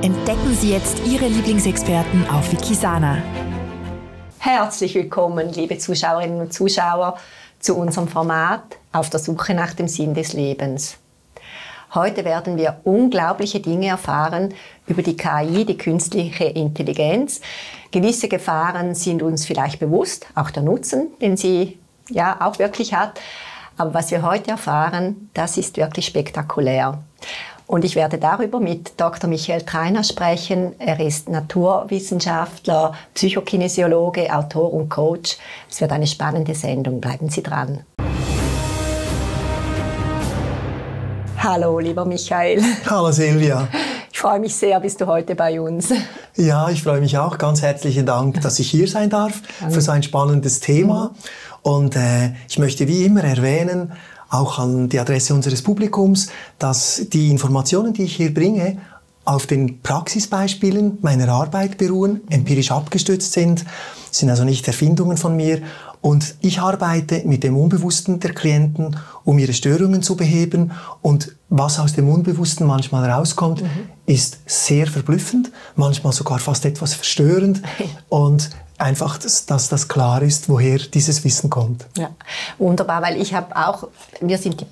Entdecken Sie jetzt Ihre Lieblingsexperten auf Wikisana. Herzlich willkommen, liebe Zuschauerinnen und Zuschauer, zu unserem Format Auf der Suche nach dem Sinn des Lebens. Heute werden wir unglaubliche Dinge erfahren über die KI, die künstliche Intelligenz. Gewisse Gefahren sind uns vielleicht bewusst, auch der Nutzen, den sie ja auch wirklich hat. Aber was wir heute erfahren, das ist wirklich spektakulär. Und ich werde darüber mit Dr. Michael Treiner sprechen. Er ist Naturwissenschaftler, Psychokinesiologe, Autor und Coach. Es wird eine spannende Sendung. Bleiben Sie dran. Hallo, lieber Michael. Hallo, Silvia. Ich freue mich sehr, bist du heute bei uns. Ja, ich freue mich auch. Ganz herzlichen Dank, dass ich hier sein darf für so ein spannendes Thema. Und äh, ich möchte wie immer erwähnen, auch an die Adresse unseres Publikums, dass die Informationen, die ich hier bringe, auf den Praxisbeispielen meiner Arbeit beruhen, empirisch abgestützt sind, sind also nicht Erfindungen von mir. Und ich arbeite mit dem Unbewussten der Klienten, um ihre Störungen zu beheben. Und was aus dem Unbewussten manchmal rauskommt, mhm. ist sehr verblüffend, manchmal sogar fast etwas verstörend. Und einfach, dass, dass das klar ist, woher dieses Wissen kommt. Ja, wunderbar, weil ich habe auch, wir sind die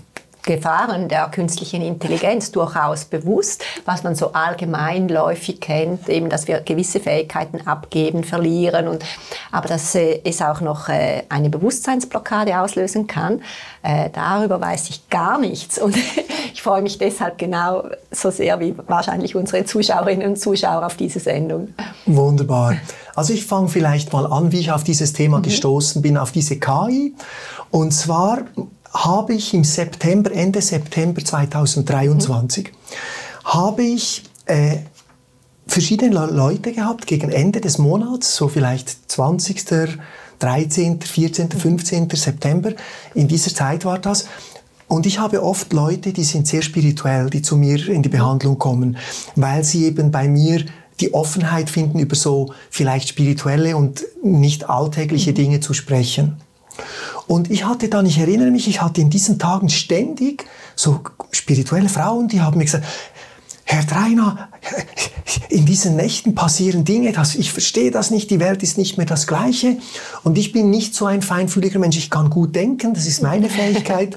Gefahren der künstlichen Intelligenz durchaus bewusst, was man so allgemeinläufig kennt, eben, dass wir gewisse Fähigkeiten abgeben, verlieren und aber dass äh, es auch noch äh, eine Bewusstseinsblockade auslösen kann. Äh, darüber weiß ich gar nichts und ich freue mich deshalb genau so sehr wie wahrscheinlich unsere Zuschauerinnen und Zuschauer auf diese Sendung. Wunderbar. Also ich fange vielleicht mal an, wie ich auf dieses Thema mhm. gestoßen bin, auf diese KI. Und zwar habe ich im September, Ende September 2023, mhm. habe ich äh, verschiedene Leute gehabt gegen Ende des Monats, so vielleicht 20., 13., 14., 15. September, in dieser Zeit war das. Und ich habe oft Leute, die sind sehr spirituell, die zu mir in die Behandlung kommen, weil sie eben bei mir die Offenheit finden, über so vielleicht spirituelle und nicht alltägliche mhm. Dinge zu sprechen. Und ich hatte dann, ich erinnere mich, ich hatte in diesen Tagen ständig so spirituelle Frauen, die haben mir gesagt, Herr Dreiner, in diesen Nächten passieren Dinge, dass ich verstehe das nicht, die Welt ist nicht mehr das Gleiche. Und ich bin nicht so ein feinfühliger Mensch, ich kann gut denken, das ist meine Fähigkeit.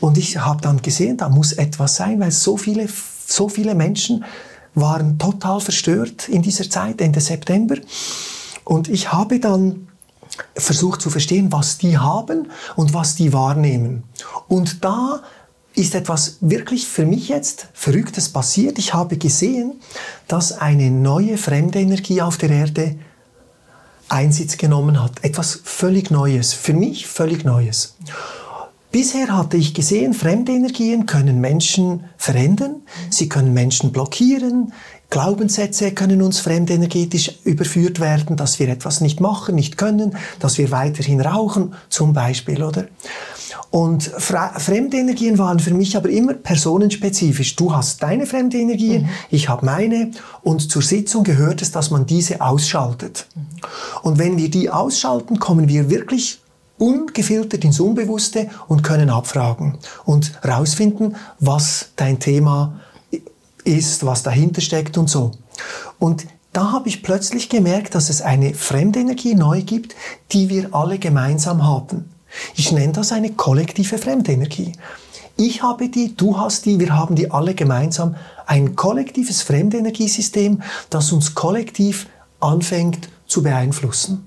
Und ich habe dann gesehen, da muss etwas sein, weil so viele, so viele Menschen waren total verstört in dieser Zeit, Ende September. Und ich habe dann versucht zu verstehen, was die haben und was die wahrnehmen. Und da ist etwas wirklich für mich jetzt Verrücktes passiert. Ich habe gesehen, dass eine neue fremde Energie auf der Erde Einsitz genommen hat. Etwas völlig Neues. Für mich völlig Neues. Bisher hatte ich gesehen, fremde Energien können Menschen verändern, sie können Menschen blockieren, Glaubenssätze können uns fremdenergetisch überführt werden, dass wir etwas nicht machen, nicht können, dass wir weiterhin rauchen, zum Beispiel, oder? Und fremde Energien waren für mich aber immer personenspezifisch. Du hast deine fremde Energien, mhm. ich habe meine. Und zur Sitzung gehört es, dass man diese ausschaltet. Mhm. Und wenn wir die ausschalten, kommen wir wirklich ungefiltert ins Unbewusste und können abfragen und rausfinden, was dein Thema ist was dahinter steckt und so. Und da habe ich plötzlich gemerkt, dass es eine fremde Energie neu gibt, die wir alle gemeinsam haben. Ich nenne das eine kollektive Fremdenergie. Ich habe die, du hast die, wir haben die alle gemeinsam. Ein kollektives Fremdenergiesystem, das uns kollektiv anfängt zu beeinflussen.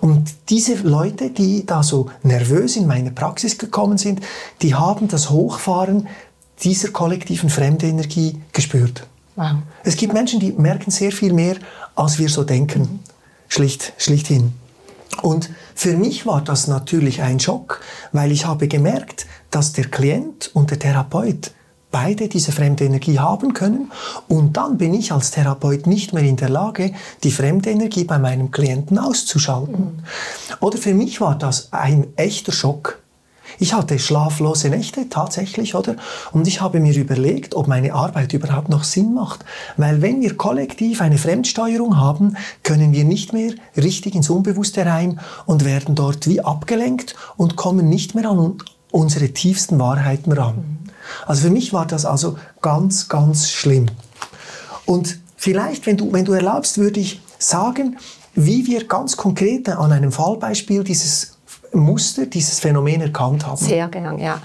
Und diese Leute, die da so nervös in meine Praxis gekommen sind, die haben das Hochfahren dieser kollektiven Fremdenergie gespürt. Wow. Es gibt Menschen, die merken sehr viel mehr, als wir so denken. Mhm. Schlicht, schlichthin. Und für mich war das natürlich ein Schock, weil ich habe gemerkt, dass der Klient und der Therapeut beide diese fremde Energie haben können und dann bin ich als Therapeut nicht mehr in der Lage, die fremde Energie bei meinem Klienten auszuschalten. Oder für mich war das ein echter Schock. Ich hatte schlaflose Nächte tatsächlich, oder? Und ich habe mir überlegt, ob meine Arbeit überhaupt noch Sinn macht. Weil wenn wir kollektiv eine Fremdsteuerung haben, können wir nicht mehr richtig ins Unbewusste rein und werden dort wie abgelenkt und kommen nicht mehr an unsere tiefsten Wahrheiten ran. Also für mich war das also ganz, ganz schlimm. Und vielleicht, wenn du, wenn du erlaubst, würde ich sagen, wie wir ganz konkret an einem Fallbeispiel dieses Muster, dieses Phänomen erkannt haben. Sehr gern, ja.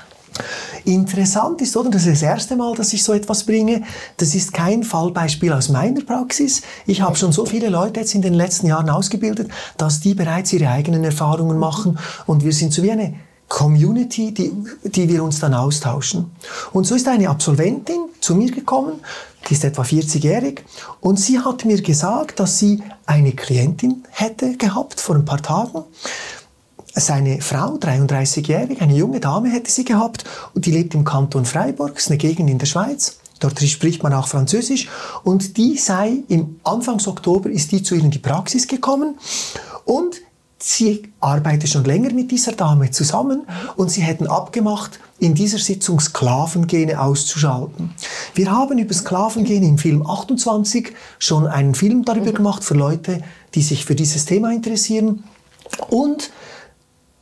Interessant ist, oder, das ist das erste Mal, dass ich so etwas bringe, das ist kein Fallbeispiel aus meiner Praxis. Ich habe schon so viele Leute jetzt in den letzten Jahren ausgebildet, dass die bereits ihre eigenen Erfahrungen machen und wir sind so wie eine Community, die, die wir uns dann austauschen. Und so ist eine Absolventin zu mir gekommen, die ist etwa 40-jährig, und sie hat mir gesagt, dass sie eine Klientin hätte gehabt vor ein paar Tagen. Seine Frau, 33-jährig, eine junge Dame hätte sie gehabt, und die lebt im Kanton Freiburg, ist eine Gegend in der Schweiz. Dort spricht man auch Französisch. Und die sei im Anfangs Oktober ist die zu ihr in die Praxis gekommen und sie arbeitet schon länger mit dieser Dame zusammen und sie hätten abgemacht, in dieser Sitzung Sklavengene auszuschalten. Wir haben über Sklavengene im Film 28 schon einen Film darüber gemacht für Leute, die sich für dieses Thema interessieren. Und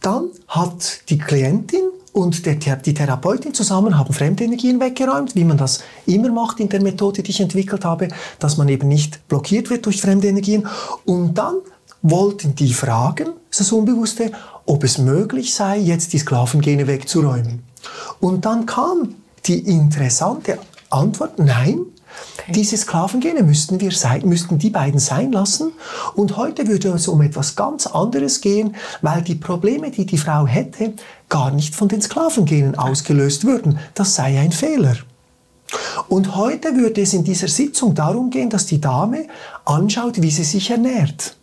dann hat die Klientin und der, die Therapeutin zusammen haben Fremdenergien weggeräumt, wie man das immer macht in der Methode, die ich entwickelt habe, dass man eben nicht blockiert wird durch Fremdenergien. Und dann wollten die fragen, das Unbewusste, ob es möglich sei, jetzt die Sklavengene wegzuräumen. Und dann kam die interessante Antwort, nein, Okay. Diese Sklavengene müssten wir sein, müssten die beiden sein lassen. Und heute würde es um etwas ganz anderes gehen, weil die Probleme, die die Frau hätte, gar nicht von den Sklavengenen ausgelöst würden. Das sei ein Fehler. Und heute würde es in dieser Sitzung darum gehen, dass die Dame anschaut, wie sie sich ernährt.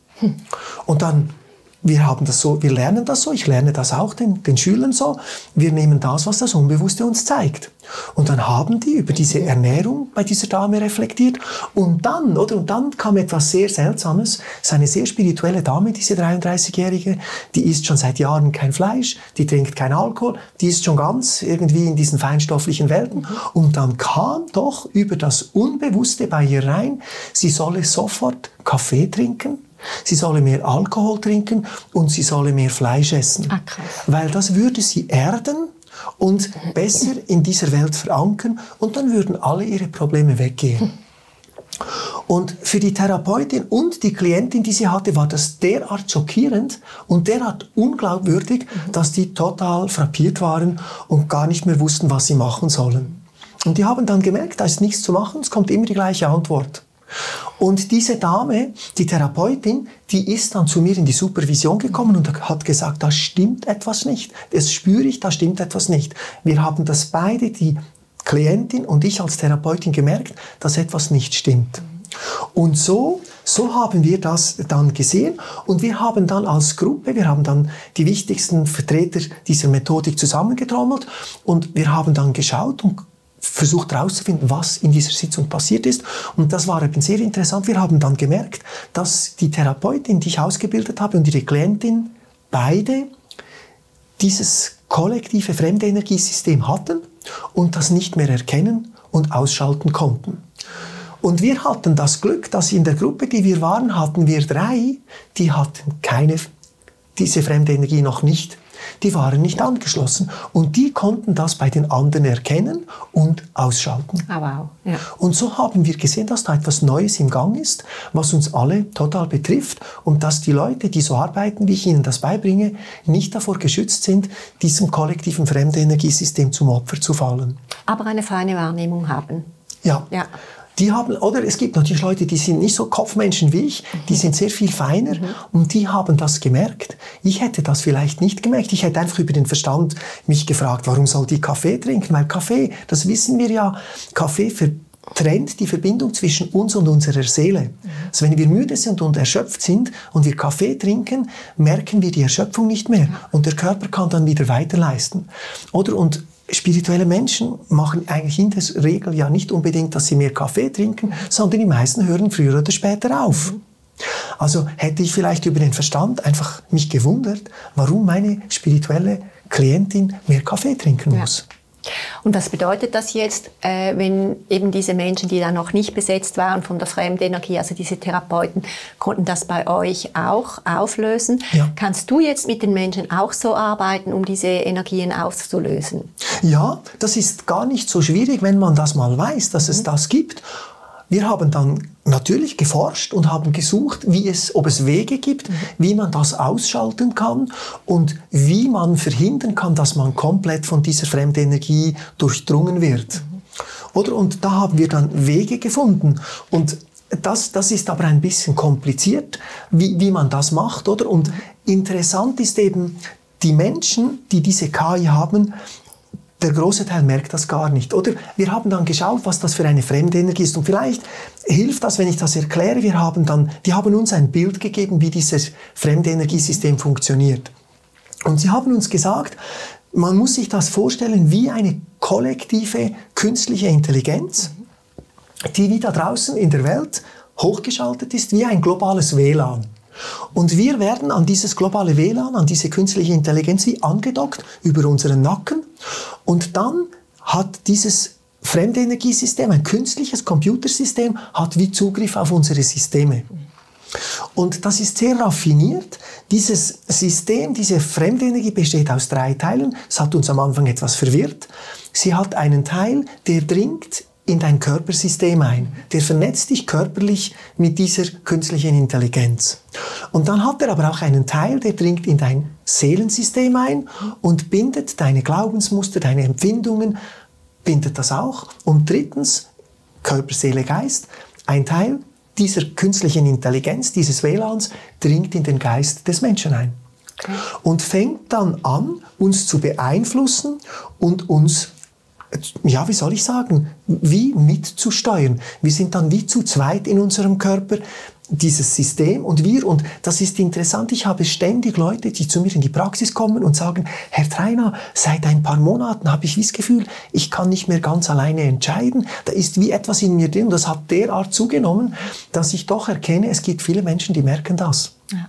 Und dann, wir haben das so, wir lernen das so, ich lerne das auch den, den Schülern so. Wir nehmen das, was das Unbewusste uns zeigt. Und dann haben die über diese Ernährung bei dieser Dame reflektiert. Und dann, oder, und dann kam etwas sehr Seltsames. Es ist eine sehr spirituelle Dame, diese 33-Jährige. Die isst schon seit Jahren kein Fleisch, die trinkt kein Alkohol, die ist schon ganz irgendwie in diesen feinstofflichen Welten. Und dann kam doch über das Unbewusste bei ihr rein, sie solle sofort Kaffee trinken Sie solle mehr Alkohol trinken und sie solle mehr Fleisch essen. Ah, weil das würde sie erden und besser in dieser Welt verankern und dann würden alle ihre Probleme weggehen. Und für die Therapeutin und die Klientin, die sie hatte, war das derart schockierend und derart unglaubwürdig, dass die total frappiert waren und gar nicht mehr wussten, was sie machen sollen. Und die haben dann gemerkt, da ist nichts zu machen, es kommt immer die gleiche Antwort. Und diese Dame, die Therapeutin, die ist dann zu mir in die Supervision gekommen und hat gesagt, da stimmt etwas nicht. Das spüre ich, da stimmt etwas nicht. Wir haben das beide, die Klientin und ich als Therapeutin gemerkt, dass etwas nicht stimmt. Und so, so haben wir das dann gesehen und wir haben dann als Gruppe, wir haben dann die wichtigsten Vertreter dieser Methodik zusammengetrommelt und wir haben dann geschaut und versucht herauszufinden, was in dieser Sitzung passiert ist. Und das war eben sehr interessant. Wir haben dann gemerkt, dass die Therapeutin, die ich ausgebildet habe, und ihre Klientin beide dieses kollektive Fremdenergiesystem hatten und das nicht mehr erkennen und ausschalten konnten. Und wir hatten das Glück, dass in der Gruppe, die wir waren, hatten wir drei, die hatten keine, diese fremde Energie noch nicht die waren nicht angeschlossen. Und die konnten das bei den anderen erkennen und ausschalten. Ah, wow. Ja. Und so haben wir gesehen, dass da etwas Neues im Gang ist, was uns alle total betrifft und dass die Leute, die so arbeiten, wie ich ihnen das beibringe, nicht davor geschützt sind, diesem kollektiven Fremdenergiesystem zum Opfer zu fallen. Aber eine feine Wahrnehmung haben. Ja. ja. Die haben, oder es gibt natürlich Leute, die sind nicht so Kopfmenschen wie ich, die mhm. sind sehr viel feiner mhm. und die haben das gemerkt. Ich hätte das vielleicht nicht gemerkt. Ich hätte einfach über den Verstand mich gefragt, warum soll die Kaffee trinken? Weil Kaffee, das wissen wir ja, Kaffee trennt die Verbindung zwischen uns und unserer Seele. Mhm. Also wenn wir müde sind und erschöpft sind und wir Kaffee trinken, merken wir die Erschöpfung nicht mehr und der Körper kann dann wieder weiterleisten. Oder und spirituelle Menschen machen eigentlich in der Regel ja nicht unbedingt, dass sie mehr Kaffee trinken, sondern die meisten hören früher oder später auf. Also hätte ich vielleicht über den Verstand einfach mich gewundert, warum meine spirituelle Klientin mehr Kaffee trinken muss. Und was bedeutet das jetzt, äh, wenn eben diese Menschen, die da noch nicht besetzt waren von der Fremdenergie, also diese Therapeuten, konnten das bei euch auch auflösen? Ja. Kannst du jetzt mit den Menschen auch so arbeiten, um diese Energien auszulösen? Ja, das ist gar nicht so schwierig, wenn man das mal weiß, dass mhm. es das gibt. Wir haben dann natürlich geforscht und haben gesucht, wie es, ob es Wege gibt, wie man das ausschalten kann und wie man verhindern kann, dass man komplett von dieser Fremdenergie durchdrungen wird. Oder? Und da haben wir dann Wege gefunden. Und das, das ist aber ein bisschen kompliziert, wie, wie man das macht, oder? Und interessant ist eben, die Menschen, die diese KI haben, der große Teil merkt das gar nicht. Oder wir haben dann geschaut, was das für eine fremde Energie ist. Und vielleicht hilft das, wenn ich das erkläre. Wir haben dann, die haben uns ein Bild gegeben, wie dieses fremde Energiesystem funktioniert. Und sie haben uns gesagt, man muss sich das vorstellen wie eine kollektive künstliche Intelligenz, die wie da draußen in der Welt hochgeschaltet ist, wie ein globales WLAN. Und wir werden an dieses globale WLAN, an diese künstliche Intelligenz wie angedockt über unseren Nacken. Und dann hat dieses fremde Energiesystem, ein künstliches Computersystem, hat wie Zugriff auf unsere Systeme. Und das ist sehr raffiniert. Dieses System, diese fremde Energie besteht aus drei Teilen. Es hat uns am Anfang etwas verwirrt. Sie hat einen Teil, der dringt in dein Körpersystem ein. Der vernetzt dich körperlich mit dieser künstlichen Intelligenz. Und dann hat er aber auch einen Teil, der dringt in dein Seelensystem ein und bindet deine Glaubensmuster, deine Empfindungen, bindet das auch. Und drittens, Körper, Seele, Geist, ein Teil dieser künstlichen Intelligenz, dieses WLANs, dringt in den Geist des Menschen ein. Und fängt dann an, uns zu beeinflussen und uns ja, wie soll ich sagen, wie mitzusteuern. Wir sind dann wie zu zweit in unserem Körper, dieses System und wir, und das ist interessant, ich habe ständig Leute, die zu mir in die Praxis kommen und sagen, Herr Treiner, seit ein paar Monaten habe ich das Gefühl, ich kann nicht mehr ganz alleine entscheiden, da ist wie etwas in mir drin und das hat derart zugenommen, dass ich doch erkenne, es gibt viele Menschen, die merken das. Ja.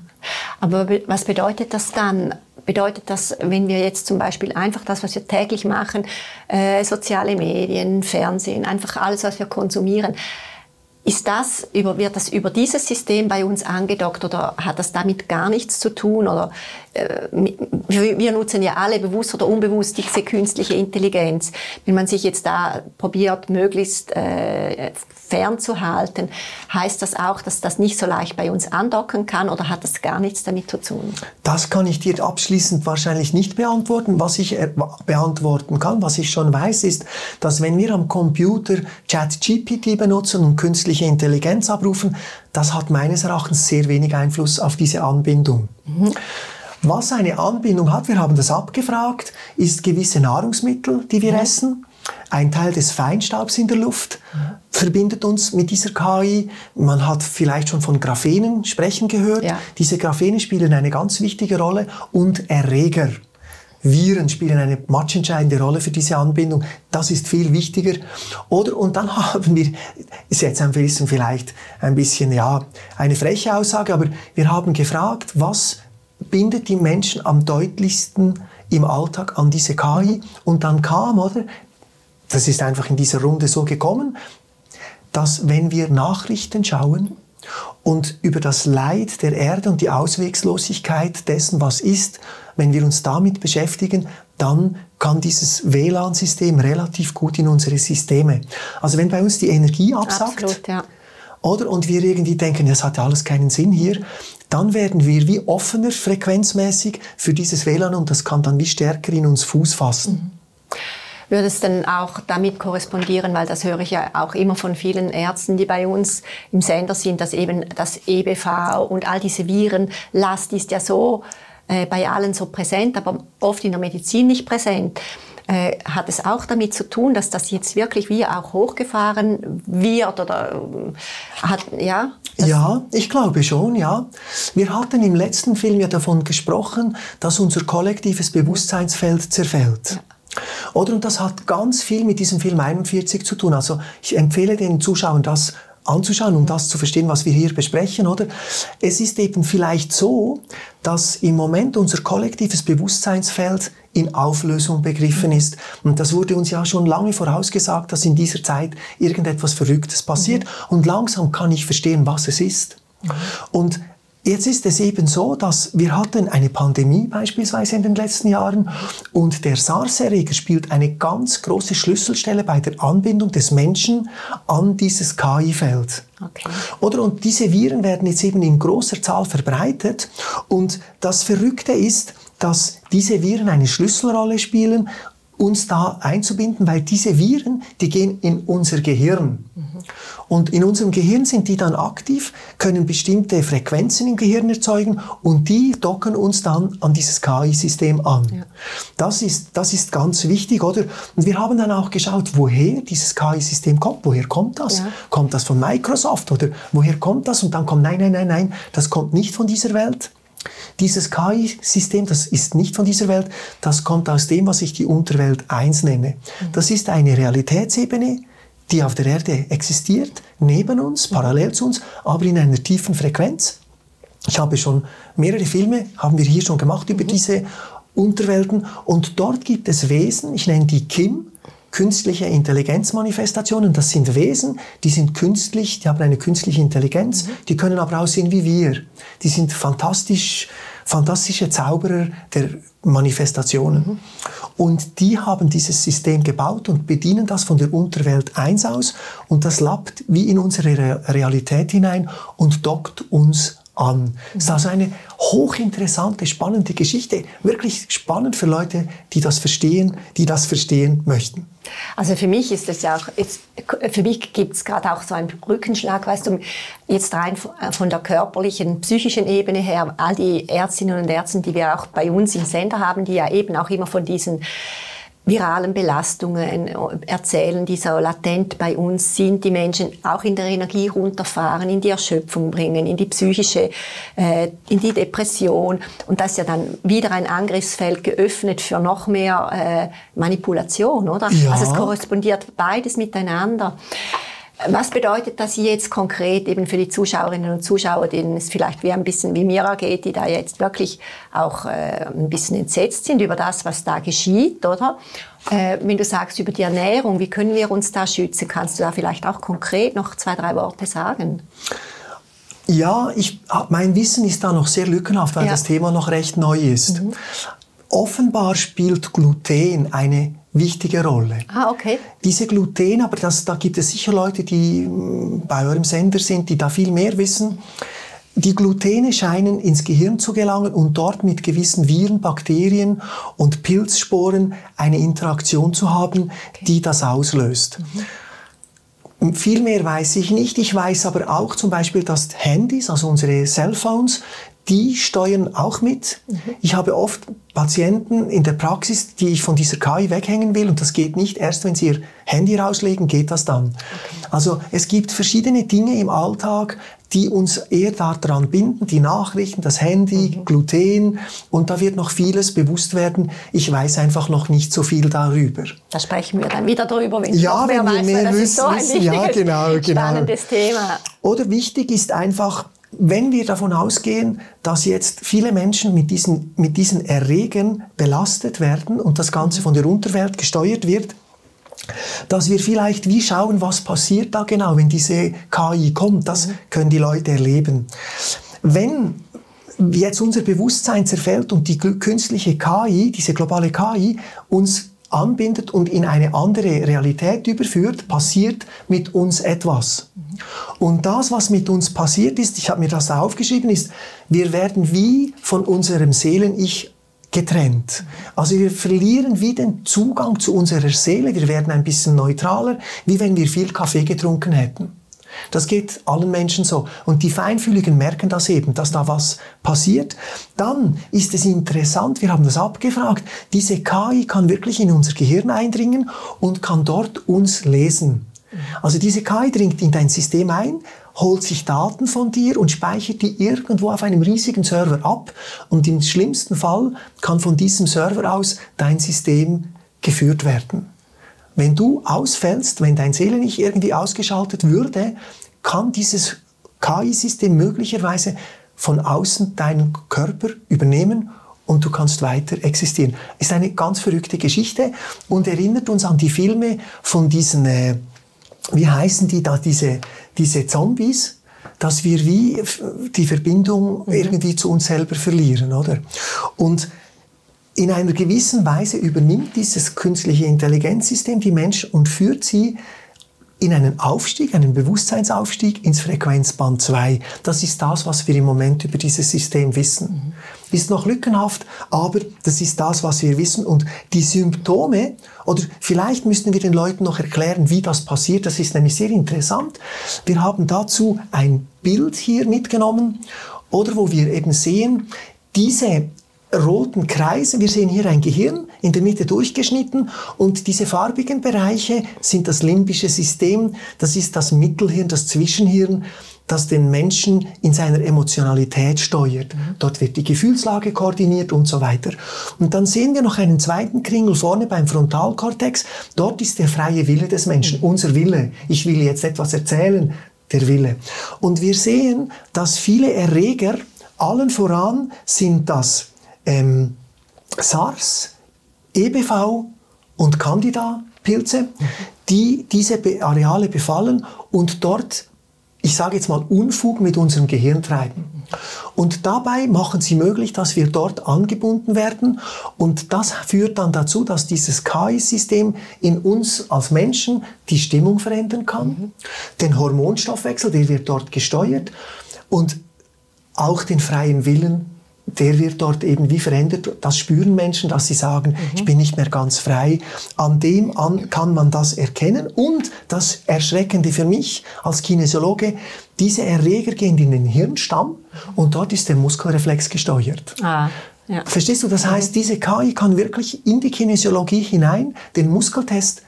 Aber was bedeutet das dann? Bedeutet das, wenn wir jetzt zum Beispiel einfach das, was wir täglich machen, äh, soziale Medien, Fernsehen, einfach alles, was wir konsumieren, ist das, wird das über dieses System bei uns angedockt oder hat das damit gar nichts zu tun? Oder wir nutzen ja alle bewusst oder unbewusst diese künstliche Intelligenz. Wenn man sich jetzt da probiert, möglichst äh, fernzuhalten, heißt das auch, dass das nicht so leicht bei uns andocken kann oder hat das gar nichts damit zu tun? Das kann ich dir abschließend wahrscheinlich nicht beantworten. Was ich äh, beantworten kann, was ich schon weiß, ist, dass wenn wir am Computer ChatGPT benutzen und künstliche Intelligenz abrufen, das hat meines Erachtens sehr wenig Einfluss auf diese Anbindung. Mhm. Was eine Anbindung hat, wir haben das abgefragt, ist gewisse Nahrungsmittel, die wir mhm. essen. Ein Teil des Feinstaubs in der Luft mhm. verbindet uns mit dieser KI. Man hat vielleicht schon von Graphenen sprechen gehört. Ja. Diese Graphene spielen eine ganz wichtige Rolle und Erreger. Viren spielen eine matchentscheidende Rolle für diese Anbindung. Das ist viel wichtiger. Oder, und dann haben wir, ist jetzt ein bisschen vielleicht ein bisschen, ja, eine freche Aussage, aber wir haben gefragt, was bindet die Menschen am deutlichsten im Alltag an diese KI. Und dann kam, oder? Das ist einfach in dieser Runde so gekommen, dass wenn wir Nachrichten schauen und über das Leid der Erde und die Auswegslosigkeit dessen, was ist, wenn wir uns damit beschäftigen, dann kann dieses WLAN-System relativ gut in unsere Systeme. Also wenn bei uns die Energie absackt, Absolut, ja. Oder und wir irgendwie denken, das hat alles keinen Sinn hier, dann werden wir wie offener frequenzmäßig für dieses WLAN und das kann dann wie stärker in uns Fuß fassen. Mhm. Würde es dann auch damit korrespondieren, weil das höre ich ja auch immer von vielen Ärzten, die bei uns im Sender sind, dass eben das EBV und all diese Virenlast ist ja so äh, bei allen so präsent, aber oft in der Medizin nicht präsent. Äh, hat es auch damit zu tun, dass das jetzt wirklich wie auch hochgefahren wird oder äh, hat, ja? Ja, ich glaube schon, ja. Wir hatten im letzten Film ja davon gesprochen, dass unser kollektives Bewusstseinsfeld zerfällt. Ja. Oder? Und das hat ganz viel mit diesem Film 41 zu tun. Also ich empfehle den Zuschauern, das anzuschauen, um das zu verstehen, was wir hier besprechen, oder? Es ist eben vielleicht so, dass im Moment unser kollektives Bewusstseinsfeld in Auflösung begriffen ist. Und das wurde uns ja schon lange vorausgesagt, dass in dieser Zeit irgendetwas Verrücktes passiert. Mhm. Und langsam kann ich verstehen, was es ist. Mhm. Und Jetzt ist es eben so, dass wir hatten eine Pandemie beispielsweise in den letzten Jahren und der SARS-Erreger spielt eine ganz große Schlüsselstelle bei der Anbindung des Menschen an dieses KI-Feld. Okay. Oder und diese Viren werden jetzt eben in großer Zahl verbreitet und das Verrückte ist, dass diese Viren eine Schlüsselrolle spielen uns da einzubinden, weil diese Viren, die gehen in unser Gehirn. Mhm. Und in unserem Gehirn sind die dann aktiv, können bestimmte Frequenzen im Gehirn erzeugen und die docken uns dann an dieses KI-System an. Ja. Das, ist, das ist ganz wichtig, oder? Und wir haben dann auch geschaut, woher dieses KI-System kommt. Woher kommt das? Ja. Kommt das von Microsoft oder woher kommt das? Und dann kommt, nein, nein, nein, nein, das kommt nicht von dieser Welt. Dieses KI-System, das ist nicht von dieser Welt, das kommt aus dem, was ich die Unterwelt 1 nenne. Mhm. Das ist eine Realitätsebene, die auf der Erde existiert, neben uns, parallel zu uns, aber in einer tiefen Frequenz. Ich habe schon mehrere Filme, haben wir hier schon gemacht über mhm. diese Unterwelten und dort gibt es Wesen, ich nenne die Kim, künstliche Intelligenzmanifestationen. Das sind Wesen, die sind künstlich, die haben eine künstliche Intelligenz, mhm. die können aber aussehen wie wir. Die sind fantastisch, fantastische Zauberer der Manifestationen. Mhm. Und die haben dieses System gebaut und bedienen das von der Unterwelt 1 aus und das lappt wie in unsere Realität hinein und dockt uns an. Das ist also eine hochinteressante, spannende Geschichte. Wirklich spannend für Leute, die das verstehen, die das verstehen möchten. Also für mich ist es ja auch, jetzt, für mich gibt es gerade auch so einen Rückenschlag, weißt du, jetzt rein von der körperlichen, psychischen Ebene her, all die Ärztinnen und Ärzte, die wir auch bei uns im Sender haben, die ja eben auch immer von diesen viralen Belastungen erzählen, die so latent bei uns sind, die Menschen auch in der Energie runterfahren, in die Erschöpfung bringen, in die psychische, äh, in die Depression. Und das ist ja dann wieder ein Angriffsfeld geöffnet für noch mehr äh, Manipulation, oder? Ja. Also es korrespondiert beides miteinander. Was bedeutet das jetzt konkret eben für die Zuschauerinnen und Zuschauer, denen es vielleicht wie ein bisschen wie mir geht, die da jetzt wirklich auch äh, ein bisschen entsetzt sind über das, was da geschieht, oder? Äh, wenn du sagst über die Ernährung, wie können wir uns da schützen? Kannst du da vielleicht auch konkret noch zwei, drei Worte sagen? Ja, ich, mein Wissen ist da noch sehr lückenhaft, weil ja. das Thema noch recht neu ist. Mhm. Offenbar spielt Gluten eine wichtige Rolle. Ah, okay. Diese Gluten, aber das, da gibt es sicher Leute, die mm, bei eurem Sender sind, die da viel mehr wissen. Die Glutene scheinen ins Gehirn zu gelangen und dort mit gewissen Viren, Bakterien und Pilzsporen eine Interaktion zu haben, okay. die das auslöst. Mhm. Viel mehr weiß ich nicht. Ich weiß aber auch zum Beispiel, dass Handys, also unsere Cellphones, die steuern auch mit. Mhm. Ich habe oft Patienten in der Praxis, die ich von dieser KI weghängen will und das geht nicht. Erst wenn sie ihr Handy rauslegen, geht das dann. Okay. Also es gibt verschiedene Dinge im Alltag, die uns eher daran binden, die Nachrichten, das Handy, mhm. Gluten und da wird noch vieles bewusst werden. Ich weiß einfach noch nicht so viel darüber. Da sprechen wir dann wieder darüber, wenn ja, noch mehr wenn wir weiß, mehr wissen, so wissen. ja, genau, genau. spannendes Thema. Oder wichtig ist einfach, wenn wir davon ausgehen, dass jetzt viele Menschen mit diesen, mit diesen Erregen belastet werden und das Ganze von der Unterwelt gesteuert wird, dass wir vielleicht wie schauen, was passiert da genau, wenn diese KI kommt. Das können die Leute erleben. Wenn jetzt unser Bewusstsein zerfällt und die künstliche KI, diese globale KI, uns anbindet und in eine andere Realität überführt, passiert mit uns etwas. Und das, was mit uns passiert ist, ich habe mir das aufgeschrieben, ist, wir werden wie von unserem Seelen-Ich getrennt. Also wir verlieren wie den Zugang zu unserer Seele, wir werden ein bisschen neutraler, wie wenn wir viel Kaffee getrunken hätten. Das geht allen Menschen so. Und die Feinfühligen merken das eben, dass da was passiert. Dann ist es interessant, wir haben das abgefragt, diese KI kann wirklich in unser Gehirn eindringen und kann dort uns lesen. Also diese KI dringt in dein System ein, holt sich Daten von dir und speichert die irgendwo auf einem riesigen Server ab und im schlimmsten Fall kann von diesem Server aus dein System geführt werden. Wenn du ausfällst, wenn dein Seele nicht irgendwie ausgeschaltet würde, kann dieses KI-System möglicherweise von außen deinen Körper übernehmen und du kannst weiter existieren. Ist eine ganz verrückte Geschichte und erinnert uns an die Filme von diesen, äh, wie heißen die da, diese, diese Zombies, dass wir wie die Verbindung mhm. irgendwie zu uns selber verlieren, oder? Und in einer gewissen Weise übernimmt dieses künstliche Intelligenzsystem die Menschen und führt sie in einen Aufstieg, einen Bewusstseinsaufstieg ins Frequenzband 2. Das ist das, was wir im Moment über dieses System wissen. Mhm. Ist noch lückenhaft, aber das ist das, was wir wissen. Und die Symptome, oder vielleicht müssten wir den Leuten noch erklären, wie das passiert. Das ist nämlich sehr interessant. Wir haben dazu ein Bild hier mitgenommen, oder wo wir eben sehen, diese roten Kreise. Wir sehen hier ein Gehirn in der Mitte durchgeschnitten und diese farbigen Bereiche sind das limbische System. Das ist das Mittelhirn, das Zwischenhirn, das den Menschen in seiner Emotionalität steuert. Mhm. Dort wird die Gefühlslage koordiniert und so weiter. Und dann sehen wir noch einen zweiten Kringel vorne beim Frontalkortex. Dort ist der freie Wille des Menschen, mhm. unser Wille. Ich will jetzt etwas erzählen, der Wille. Und wir sehen, dass viele Erreger, allen voran sind das ähm, SARS, EBV und Candida-Pilze, die diese Areale befallen und dort, ich sage jetzt mal, Unfug mit unserem Gehirn treiben. Und dabei machen sie möglich, dass wir dort angebunden werden. Und das führt dann dazu, dass dieses KI-System in uns als Menschen die Stimmung verändern kann, mhm. den Hormonstoffwechsel, der wird dort gesteuert und auch den freien Willen der wird dort eben wie verändert. Das spüren Menschen, dass sie sagen, mhm. ich bin nicht mehr ganz frei. An dem an kann man das erkennen. Und das Erschreckende für mich als Kinesiologe, diese Erreger gehen in den Hirnstamm und dort ist der Muskelreflex gesteuert. Ah. Ja. Verstehst du? Das heißt, diese KI kann wirklich in die Kinesiologie hinein den Muskeltest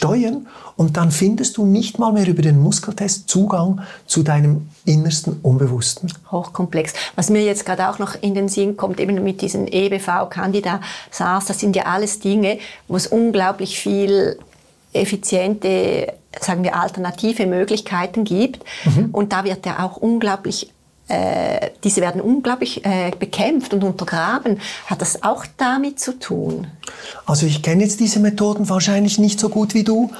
steuern und dann findest du nicht mal mehr über den Muskeltest Zugang zu deinem innersten Unbewussten. Hochkomplex. Was mir jetzt gerade auch noch in den Sinn kommt, eben mit diesen EBV, Candida, SARS, das sind ja alles Dinge, wo es unglaublich viel effiziente, sagen wir, alternative Möglichkeiten gibt. Mhm. Und da wird ja auch unglaublich äh, diese werden unglaublich äh, bekämpft und untergraben. Hat das auch damit zu tun? Also ich kenne jetzt diese Methoden wahrscheinlich nicht so gut wie du.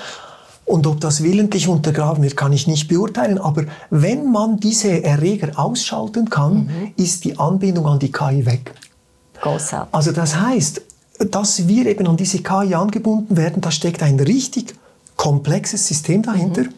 Und ob das willentlich untergraben wird, kann ich nicht beurteilen. Aber wenn man diese Erreger ausschalten kann, mhm. ist die Anbindung an die KI weg. Großartig. Also das heißt, dass wir eben an diese KI angebunden werden, da steckt ein richtig komplexes System dahinter. Mhm.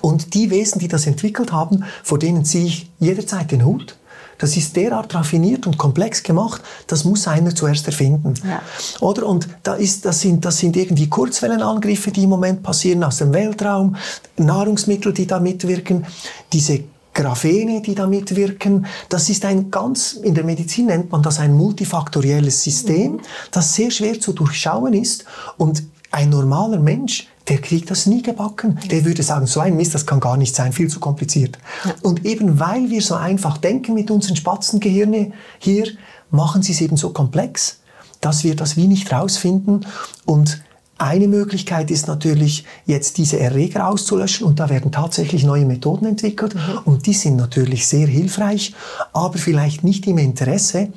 Und die Wesen, die das entwickelt haben, vor denen ziehe ich jederzeit den Hut. Das ist derart raffiniert und komplex gemacht, das muss einer zuerst erfinden. Ja. Oder? Und da ist, das, sind, das sind irgendwie Kurzwellenangriffe, die im Moment passieren aus dem Weltraum, Nahrungsmittel, die da mitwirken, diese Graphene, die da mitwirken. Das ist ein ganz, in der Medizin nennt man das ein multifaktorielles System, mhm. das sehr schwer zu durchschauen ist. Und ein normaler Mensch der kriegt das nie gebacken. Der würde sagen, so ein Mist, das kann gar nicht sein, viel zu kompliziert. Und eben weil wir so einfach denken mit unseren Spatzengehirne hier, machen sie es eben so komplex, dass wir das wie nicht rausfinden. Und eine Möglichkeit ist natürlich, jetzt diese Erreger auszulöschen und da werden tatsächlich neue Methoden entwickelt mhm. und die sind natürlich sehr hilfreich, aber vielleicht nicht im Interesse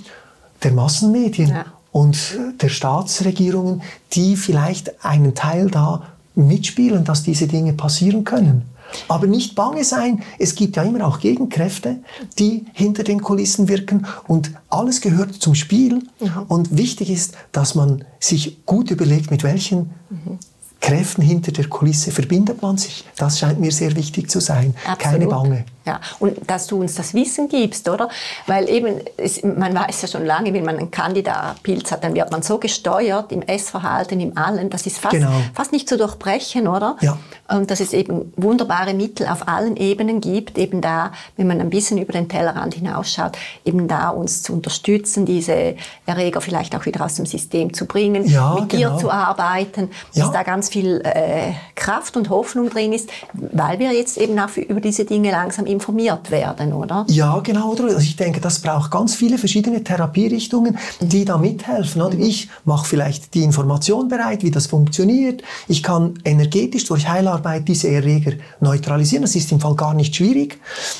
der Massenmedien ja. und der Staatsregierungen, die vielleicht einen Teil da mitspielen, dass diese Dinge passieren können. Aber nicht bange sein, es gibt ja immer auch Gegenkräfte, die hinter den Kulissen wirken und alles gehört zum Spiel. Mhm. Und wichtig ist, dass man sich gut überlegt, mit welchen mhm. Kräften hinter der Kulisse verbindet man sich. Das scheint mir sehr wichtig zu sein. Absolut. Keine Bange. Ja, und dass du uns das Wissen gibst, oder? Weil eben, es, man weiß ja schon lange, wenn man einen Candida-Pilz hat, dann wird man so gesteuert im Essverhalten, im Allen, das ist fast, genau. fast nicht zu durchbrechen, oder? Ja. Und dass es eben wunderbare Mittel auf allen Ebenen gibt, eben da, wenn man ein bisschen über den Tellerrand hinausschaut, eben da uns zu unterstützen, diese Erreger vielleicht auch wieder aus dem System zu bringen, ja, mit genau. dir zu arbeiten, dass da ganz viel äh, Kraft und Hoffnung drin ist, weil wir jetzt eben auch über diese Dinge langsam informiert werden, oder? Ja, genau. Oder? Also ich denke, das braucht ganz viele verschiedene Therapierichtungen, die da mithelfen. Oder? Mhm. Ich mache vielleicht die Information bereit, wie das funktioniert. Ich kann energetisch durch Heilarbeit diese Erreger neutralisieren. Das ist im Fall gar nicht schwierig.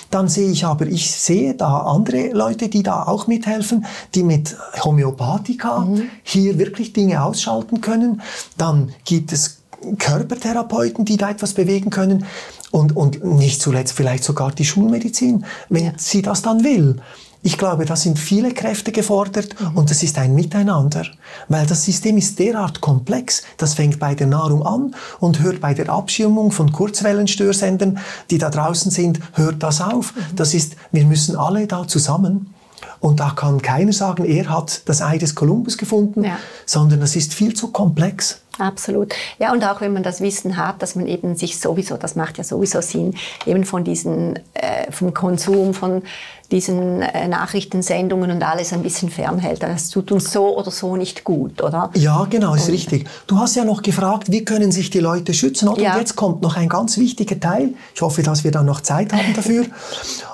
Dann sehe ich aber, ich sehe da andere Leute, die da auch mithelfen, die mit Homöopathika mhm. hier wirklich Dinge ausschalten können. Dann gibt es Körpertherapeuten, die da etwas bewegen können. Und, und nicht zuletzt vielleicht sogar die Schulmedizin, wenn Ja. sie das dann will. Ich glaube, da sind viele Kräfte gefordert und das ist ein Miteinander, weil das System ist derart komplex. Das fängt bei der Nahrung an und hört bei der Abschirmung von Kurzwellenstörsendern, die da draußen sind, hört das auf. Das ist, wir müssen alle da zusammen. Und da kann keiner sagen, er hat das Ei des Kolumbus gefunden, Ja. sondern das ist viel zu komplex. Absolut. Ja, und auch wenn man das Wissen hat, dass man eben sich sowieso, das macht ja sowieso Sinn, eben von diesen, äh, vom Konsum, von diesen äh, Nachrichtensendungen und alles ein bisschen fernhält. Das tut uns so oder so nicht gut, oder? Ja, genau, ist richtig. Du hast ja noch gefragt, wie können sich die Leute schützen, oder? Ja. Und jetzt kommt noch ein ganz wichtiger Teil. Ich hoffe, dass wir dann noch Zeit haben dafür.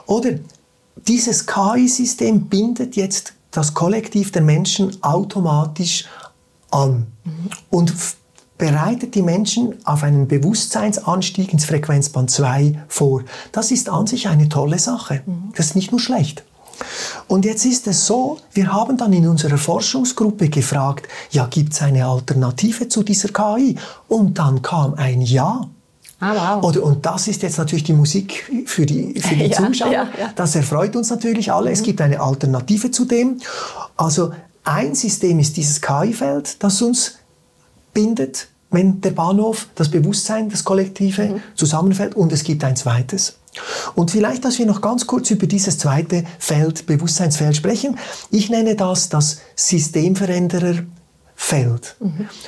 oder dieses KI-System bindet jetzt das Kollektiv der Menschen automatisch an und bereitet die Menschen auf einen Bewusstseinsanstieg ins Frequenzband 2 vor. Das ist an sich eine tolle Sache. Das ist nicht nur schlecht. Und jetzt ist es so, wir haben dann in unserer Forschungsgruppe gefragt, ja, gibt es eine Alternative zu dieser KI? Und dann kam ein Ja. Ah, wow. Oder, und das ist jetzt natürlich die Musik für die, für die Ja, Zuschauer. ja, ja. Das erfreut uns natürlich alle. Es gibt eine Alternative zu dem. Also ein System ist dieses KI-Feld, das uns bindet, wenn der Bahnhof, das Bewusstsein, das Kollektive zusammenfällt. Und es gibt ein zweites. Und vielleicht, dass wir noch ganz kurz über dieses zweite Feld, Bewusstseinsfeld sprechen. Ich nenne das das Systemveränderer Feld.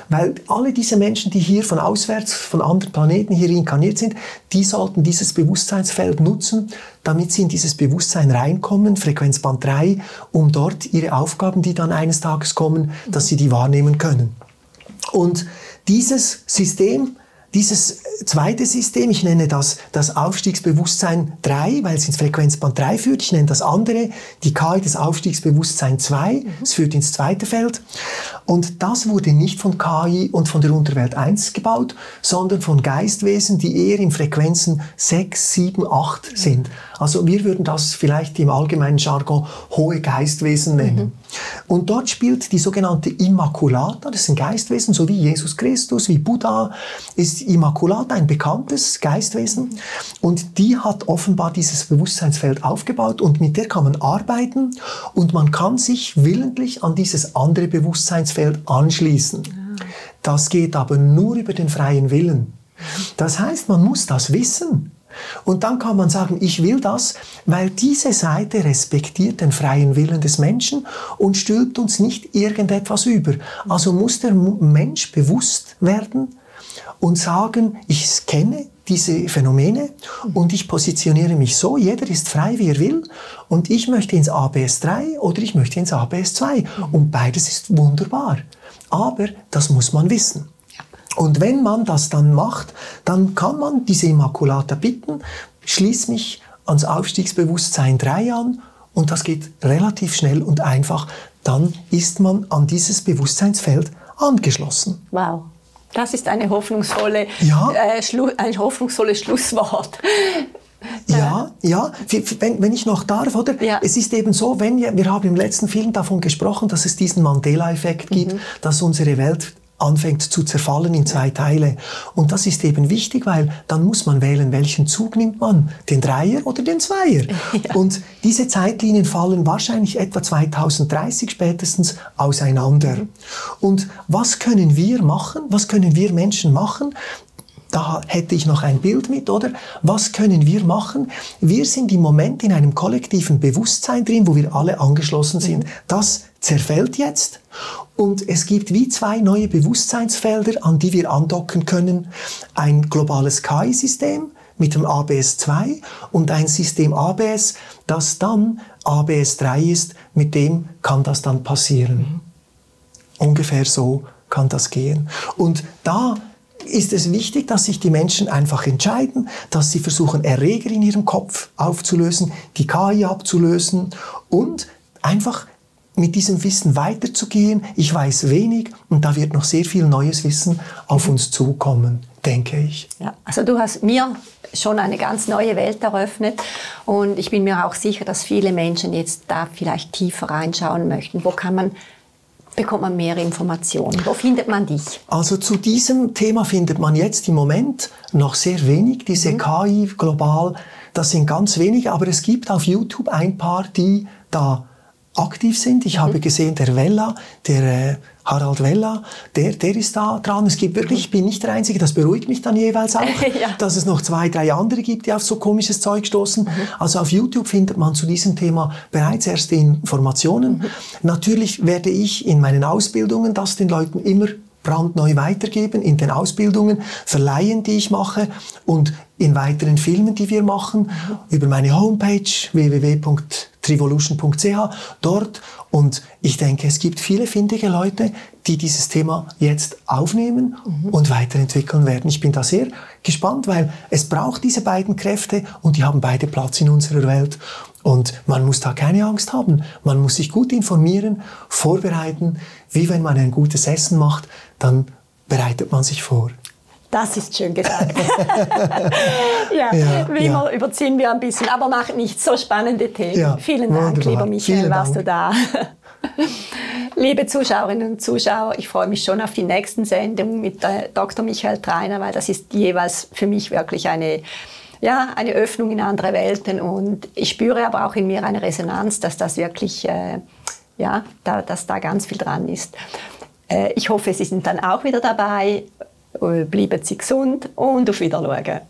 Weil alle diese Menschen, die hier von auswärts, von anderen Planeten hier inkarniert sind, die sollten dieses Bewusstseinsfeld nutzen, damit sie in dieses Bewusstsein reinkommen, Frequenzband 3, um dort ihre Aufgaben, die dann eines Tages kommen, dass sie die wahrnehmen können. Und dieses System, dieses zweite System, ich nenne das das Aufstiegsbewusstsein 3, weil es ins Frequenzband 3 führt. Ich nenne das andere die KI des Aufstiegsbewusstsein 2. Es führt ins zweite Feld. Und das wurde nicht von KI und von der Unterwelt 1 gebaut, sondern von Geistwesen, die eher in Frequenzen 6, 7, 8 sind. Also wir würden das vielleicht im allgemeinen Jargon hohe Geistwesen nennen. Und dort spielt die sogenannte Immaculata, das sind Geistwesen, so wie Jesus Christus, wie Buddha, ist Immaculata ein bekanntes Geistwesen. Und die hat offenbar dieses Bewusstseinsfeld aufgebaut und mit der kann man arbeiten und man kann sich willentlich an dieses andere Bewusstseinsfeld anschließen. Das geht aber nur über den freien Willen. Das heißt, man muss das wissen. Und dann kann man sagen, ich will das, weil diese Seite respektiert den freien Willen des Menschen und stülpt uns nicht irgendetwas über. Also muss der Mensch bewusst werden und sagen, ich kenne diese Phänomene und ich positioniere mich so, jeder ist frei, wie er will und ich möchte ins ABS 3 oder ich möchte ins ABS 2 und beides ist wunderbar. Aber das muss man wissen. Und wenn man das dann macht, dann kann man diese Immaculata bitten, schließ mich ans Aufstiegsbewusstsein 3 an und das geht relativ schnell und einfach. Dann ist man an dieses Bewusstseinsfeld angeschlossen. Wow. Das ist eine hoffnungsvolle, Ja. äh, ein hoffnungsvolles Schlusswort. Ja, ja, wenn, wenn ich noch darf, oder? Ja. Es ist eben so, wenn wir, wir haben im letzten Film davon gesprochen, dass es diesen Mandela-Effekt gibt, dass unsere Welt anfängt zu zerfallen in zwei Teile. Und das ist eben wichtig, weil dann muss man wählen, welchen Zug nimmt man, den Dreier oder den Zweier. Und diese Zeitlinien fallen wahrscheinlich etwa 2030 spätestens auseinander. Und was können wir machen? Was können wir Menschen machen? Da hätte ich noch ein Bild mit, oder? Was können wir machen? Wir sind im Moment in einem kollektiven Bewusstsein drin, wo wir alle angeschlossen sind. Das zerfällt jetzt und es gibt wie zwei neue Bewusstseinsfelder, an die wir andocken können. Ein globales KI-System mit dem ABS 2 und ein System ABS, das dann ABS 3 ist, mit dem kann das dann passieren. Ungefähr so kann das gehen. Und da ist es wichtig, dass sich die Menschen einfach entscheiden, dass sie versuchen, Erreger in ihrem Kopf aufzulösen, die KI abzulösen und einfach mit diesem Wissen weiterzugehen. Ich weiß wenig und da wird noch sehr viel neues Wissen auf uns zukommen, denke ich. Ja, also du hast mir schon eine ganz neue Welt eröffnet und ich bin mir auch sicher, dass viele Menschen jetzt da vielleicht tiefer reinschauen möchten. Wo kann man bekommt man mehr Informationen? Wo findet man dich? Also zu diesem Thema findet man jetzt im Moment noch sehr wenig. Diese mhm. KI global, das sind ganz wenige, aber es gibt auf YouTube ein paar, die da aktiv sind. Ich mhm. habe gesehen, der Vella, der äh, Harald Vella, der, der ist da dran. Es gibt wirklich, ich bin nicht der Einzige, das beruhigt mich dann jeweils auch, ja. dass es noch zwei, drei andere gibt, die auf so komisches Zeug stoßen. Mhm. Also auf YouTube findet man zu diesem Thema bereits erste Informationen. Mhm. Natürlich werde ich in meinen Ausbildungen das den Leuten immer brandneu weitergeben in den Ausbildungen, Verleihen, die ich mache und in weiteren Filmen, die wir machen, mhm. über meine Homepage www.trivolution.ch dort. Und ich denke, es gibt viele findige Leute, die dieses Thema jetzt aufnehmen mhm. und weiterentwickeln werden. Ich bin da sehr gespannt, weil es braucht diese beiden Kräfte und die haben beide Platz in unserer Welt. Und man muss da keine Angst haben. Man muss sich gut informieren, vorbereiten, wie wenn man ein gutes Essen macht, dann bereitet man sich vor. Das ist schön gesagt. ja, ja, wie immer ja. überziehen wir ein bisschen, aber macht nicht so spannende Themen. Ja, Vielen Dank, wunderbar. lieber Michael, Vielen warst Dank. du da. Liebe Zuschauerinnen und Zuschauer, ich freue mich schon auf die nächsten Sendungen mit Dr. Michael Treiner, weil das ist jeweils für mich wirklich eine, ja, eine Öffnung in andere Welten und ich spüre aber auch in mir eine Resonanz, dass das wirklich, äh, ja, da, dass da ganz viel dran ist. Äh, ich hoffe, Sie sind dann auch wieder dabei. Äh, bleiben Sie gesund und auf Wiedersehen.